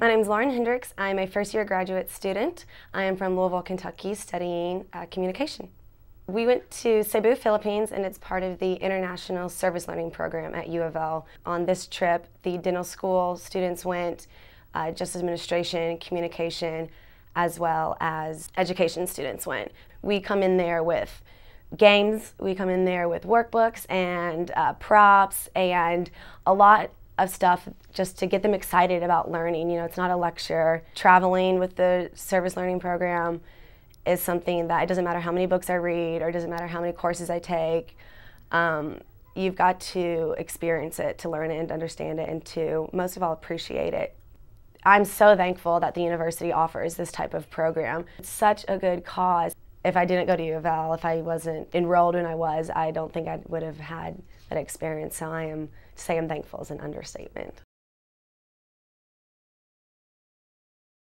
My name is Lauren Hendricks. I'm a first year graduate student. I am from Louisville, Kentucky, studying uh, communication. We went to Cebu, Philippines, and it's part of the International Service Learning Program at U of L. On this trip, the dental school students went, uh, justice administration, communication, as well as education students went. We come in there with games, we come in there with workbooks and uh, props and a lot of stuff just to get them excited about learning. You know, it's not a lecture. Traveling with the service learning program is something that it doesn't matter how many books I read or it doesn't matter how many courses I take. Um, you've got to experience it to learn it and understand it and to most of all appreciate it. I'm so thankful that the university offers this type of program. It's such a good cause. If I didn't go to U of L, if I wasn't enrolled when I was, I don't think I would have had that experience. So I am, to say I'm thankful is an understatement.